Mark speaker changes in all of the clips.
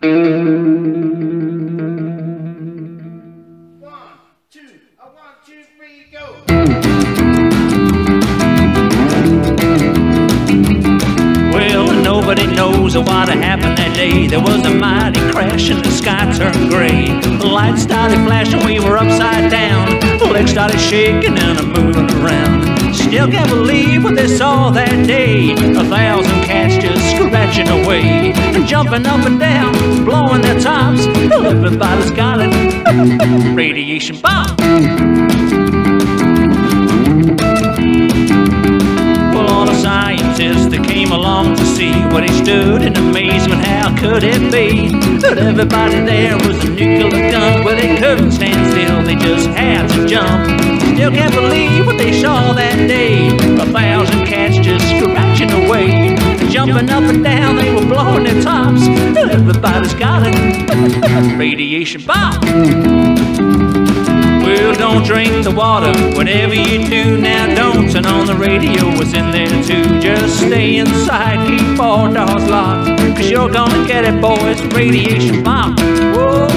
Speaker 1: Well, nobody knows what happened that day. There was a mighty crash and the sky turned gray. The lights started flashing, we were upside down. The legs started shaking and I'm moving around. Still can't believe what they saw that day. A thousand cats just scratching away, jumping up and down, blowing their tops. Everybody's got it. Radiation bop. Well, all the scientists that came along to see what he stood in amazement. How could it be that everybody there was a nuclear gun? Well, they couldn't stand still, they just had to jump. Still can't believe what they saw that day. A thousand cats just scratching away, jumping up and down. Their tops. Everybody's got it. Radiation bop. Well, don't drink the water, whatever you do now, don't turn on the radio, it's in there too. Just stay inside, keep all doors locked, cause you're gonna get it, boys. Radiation bop. Whoa,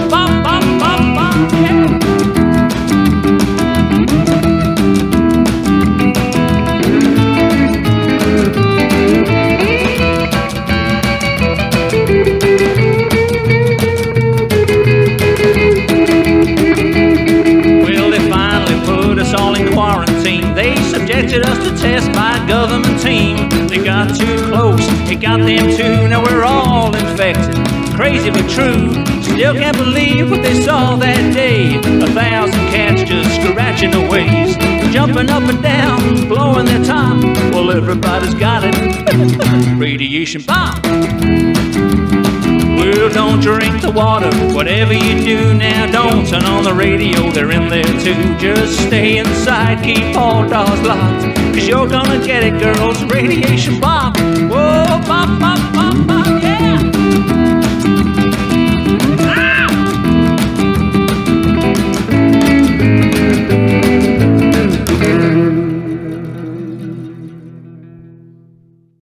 Speaker 1: us all in quarantine. They subjected us to tests by government team. They got too close, it got them too. Now we're all infected. Crazy but true. Still can't believe what they saw that day. A thousand cats just scratching the waves, jumping up and down, blowing their top. Well, everybody's got it. Radiation bop. Drink the water, whatever you do now, don't turn on the radio, they're in there too. Just stay inside, keep all doors locked, cause you're gonna get it, girls. Radiation bop. Whoa, bomb,